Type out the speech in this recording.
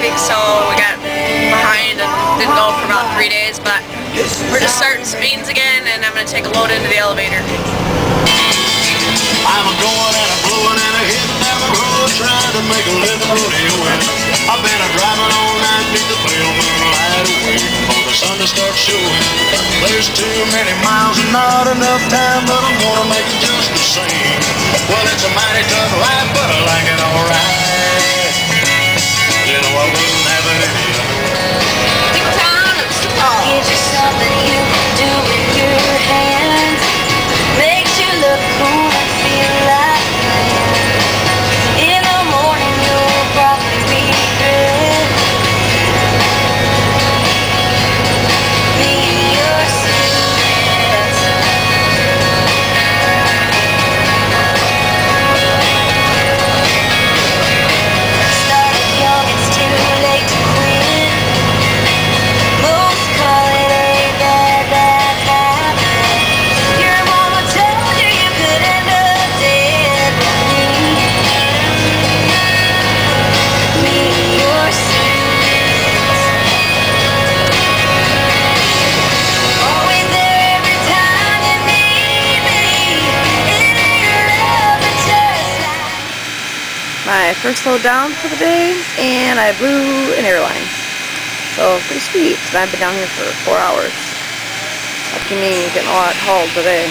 week, so we got behind and didn't go for about three days, but we're just starting speeds again, and I'm going to take a load into the elevator. I'm a going and a blowing and a hitting down the road, trying to make a living I've been a driving all night, need to away before the sun to start showing. There's too many miles and not enough time, but I'm gonna make it. My first load down for the day, and I blew an airline. So, pretty sweet, I've been down here for four hours. Lucky me, getting a lot hauled today.